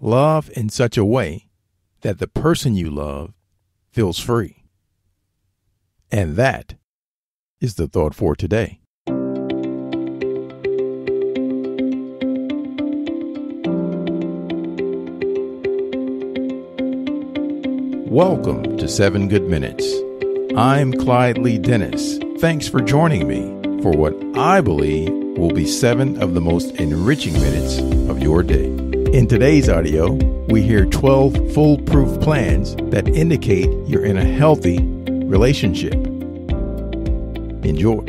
Love in such a way that the person you love feels free. And that is the thought for today. Welcome to Seven Good Minutes. I'm Clyde Lee Dennis. Thanks for joining me for what I believe will be seven of the most enriching minutes of your day. In today's audio, we hear 12 foolproof plans that indicate you're in a healthy relationship. Enjoy.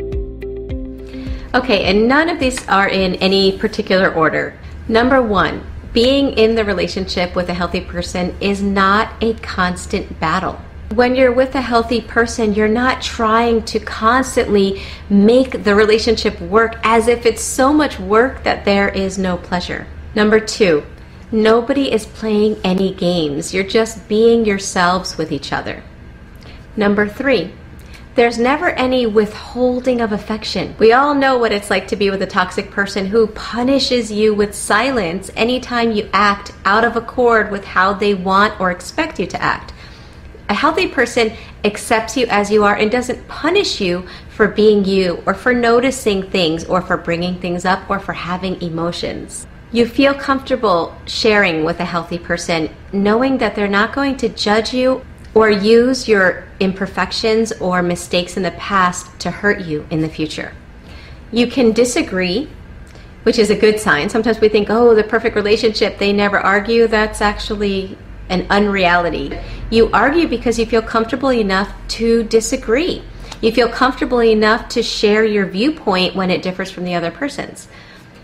Okay, and none of these are in any particular order. Number one, being in the relationship with a healthy person is not a constant battle. When you're with a healthy person, you're not trying to constantly make the relationship work as if it's so much work that there is no pleasure. Number two, nobody is playing any games. You're just being yourselves with each other. Number three, there's never any withholding of affection. We all know what it's like to be with a toxic person who punishes you with silence anytime you act out of accord with how they want or expect you to act. A healthy person accepts you as you are and doesn't punish you for being you or for noticing things or for bringing things up or for having emotions. You feel comfortable sharing with a healthy person, knowing that they're not going to judge you or use your imperfections or mistakes in the past to hurt you in the future. You can disagree, which is a good sign. Sometimes we think, oh, the perfect relationship, they never argue. That's actually an unreality. You argue because you feel comfortable enough to disagree. You feel comfortable enough to share your viewpoint when it differs from the other person's.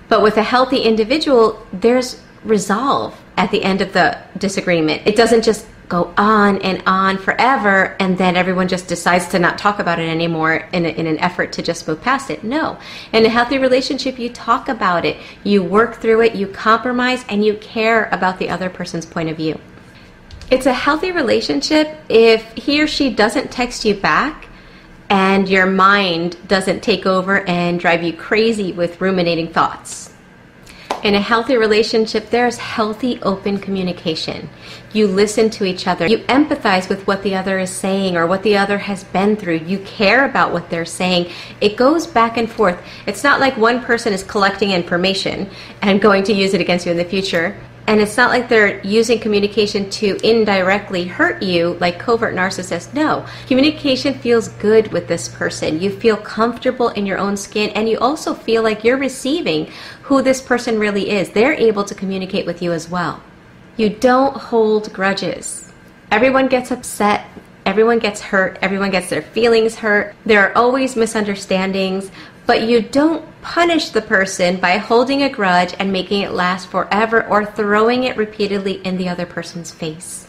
But with a healthy individual, there's resolve at the end of the disagreement. It doesn't just go on and on forever and then everyone just decides to not talk about it anymore in, a, in an effort to just move past it. No. In a healthy relationship you talk about it you work through it you compromise and you care about the other person's point of view. It's a healthy relationship if he or she doesn't text you back and your mind doesn't take over and drive you crazy with ruminating thoughts in a healthy relationship, there's healthy, open communication. You listen to each other. You empathize with what the other is saying or what the other has been through. You care about what they're saying. It goes back and forth. It's not like one person is collecting information and going to use it against you in the future. And it's not like they're using communication to indirectly hurt you like covert narcissists. No. Communication feels good with this person. You feel comfortable in your own skin and you also feel like you're receiving who this person really is. They're able to communicate with you as well. You don't hold grudges. Everyone gets upset. Everyone gets hurt. Everyone gets their feelings hurt. There are always misunderstandings, but you don't punish the person by holding a grudge and making it last forever or throwing it repeatedly in the other person's face.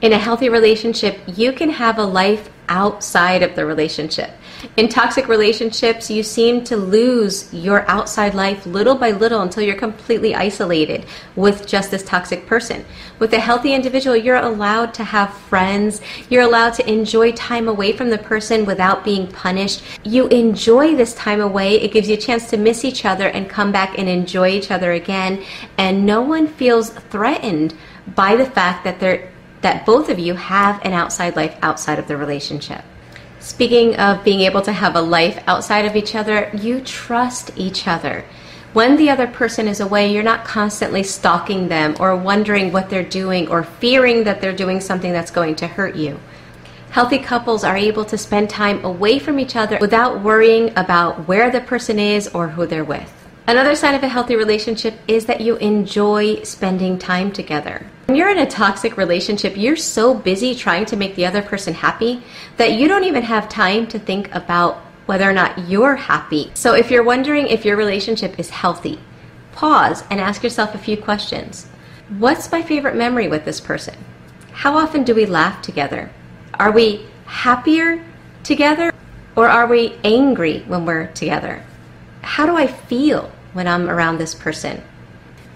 In a healthy relationship, you can have a life outside of the relationship. In toxic relationships, you seem to lose your outside life little by little until you're completely isolated with just this toxic person. With a healthy individual, you're allowed to have friends. You're allowed to enjoy time away from the person without being punished. You enjoy this time away. It gives you a chance to miss each other and come back and enjoy each other again. And no one feels threatened by the fact that they're that both of you have an outside life outside of the relationship. Speaking of being able to have a life outside of each other, you trust each other. When the other person is away, you're not constantly stalking them or wondering what they're doing or fearing that they're doing something that's going to hurt you. Healthy couples are able to spend time away from each other without worrying about where the person is or who they're with. Another sign of a healthy relationship is that you enjoy spending time together. When you're in a toxic relationship, you're so busy trying to make the other person happy that you don't even have time to think about whether or not you're happy. So if you're wondering if your relationship is healthy, pause and ask yourself a few questions. What's my favorite memory with this person? How often do we laugh together? Are we happier together or are we angry when we're together? How do I feel when I'm around this person?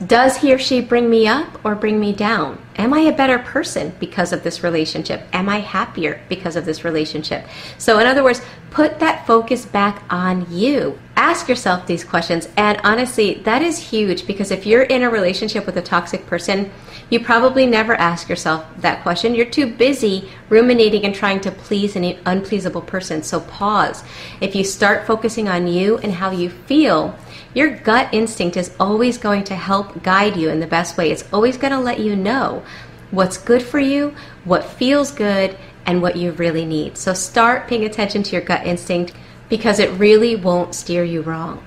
Does he or she bring me up or bring me down? Am I a better person because of this relationship? Am I happier because of this relationship? So, in other words, Put that focus back on you. Ask yourself these questions. And honestly, that is huge because if you're in a relationship with a toxic person, you probably never ask yourself that question. You're too busy ruminating and trying to please an unpleasable person. So pause. If you start focusing on you and how you feel, your gut instinct is always going to help guide you in the best way. It's always going to let you know what's good for you, what feels good, and what you really need. So start paying attention to your gut instinct because it really won't steer you wrong.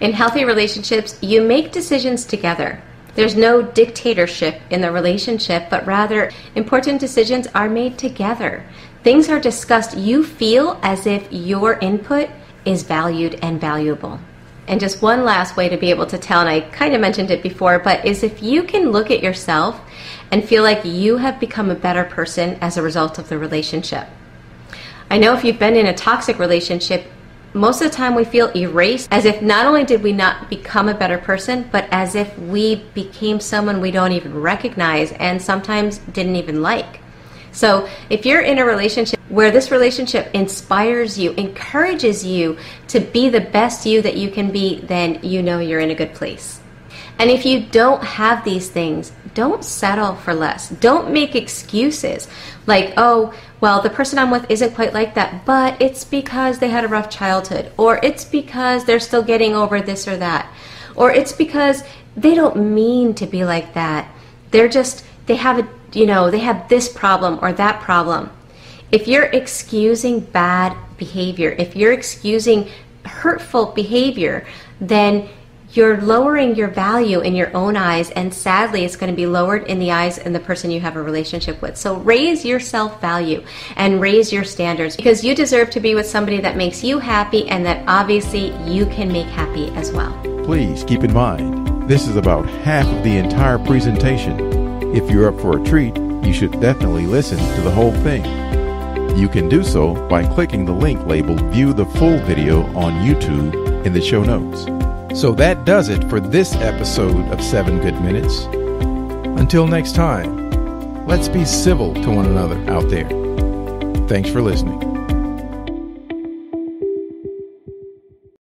In healthy relationships, you make decisions together. There's no dictatorship in the relationship, but rather important decisions are made together. Things are discussed. You feel as if your input is valued and valuable. And just one last way to be able to tell, and I kind of mentioned it before, but is if you can look at yourself and feel like you have become a better person as a result of the relationship. I know if you've been in a toxic relationship, most of the time we feel erased as if not only did we not become a better person, but as if we became someone we don't even recognize and sometimes didn't even like. So if you're in a relationship where this relationship inspires you, encourages you to be the best you that you can be, then you know you're in a good place. And if you don't have these things, don't settle for less. Don't make excuses like, oh, well, the person I'm with isn't quite like that, but it's because they had a rough childhood, or it's because they're still getting over this or that, or it's because they don't mean to be like that. They're just, they have a, you know, they have this problem or that problem. If you're excusing bad behavior, if you're excusing hurtful behavior, then you're lowering your value in your own eyes, and sadly, it's going to be lowered in the eyes of the person you have a relationship with. So raise your self value and raise your standards because you deserve to be with somebody that makes you happy and that obviously you can make happy as well. Please keep in mind, this is about half of the entire presentation. If you're up for a treat, you should definitely listen to the whole thing. You can do so by clicking the link labeled View the Full Video on YouTube in the show notes. So that does it for this episode of 7 Good Minutes. Until next time, let's be civil to one another out there. Thanks for listening.